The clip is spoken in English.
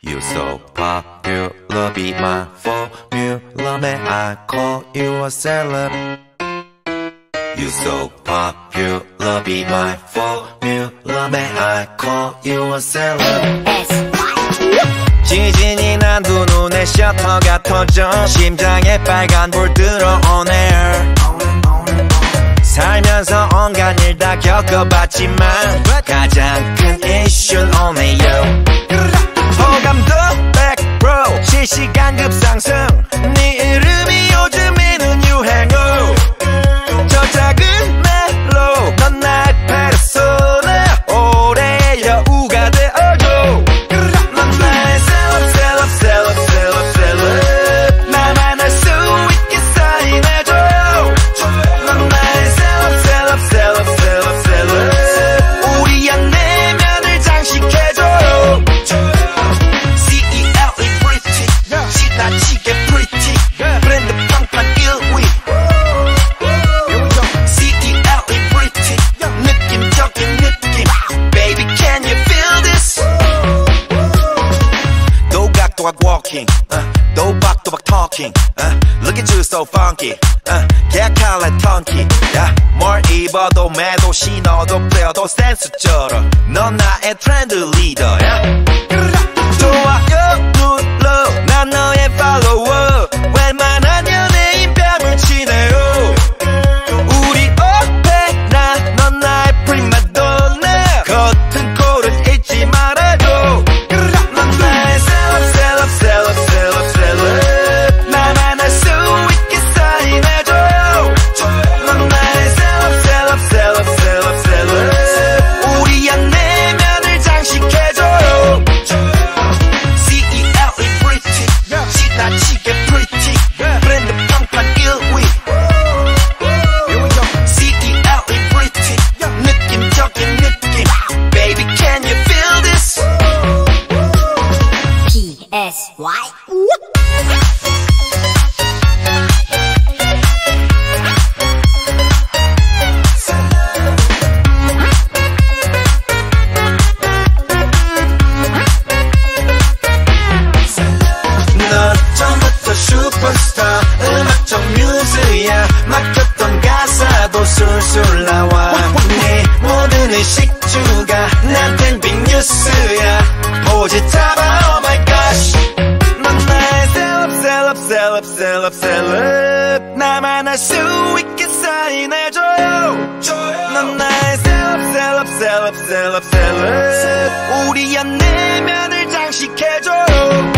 You so popular, be my formula, may I call you a celeb? You so popular, be my formula, may I call you a celeb? 지진이 난 두 눈에 셔터가 터져 심장에 빨간 불 들어오네 살면서 온갖 일 다 겪어봤지만 가장 큰 only you 호감도 100% 실시간 Talking, Uh, 도박도박 talking. Uh, look at you so funky. Uh, yeah, kinda like tonky. Yeah, 뭘 입어도 매도 신어도 빼어도 센스 쩔어. 넌 나의 트렌드 리더야. Yeah. What? Not. 셀럽 셀럽 우리 안 내면을 장식해줘?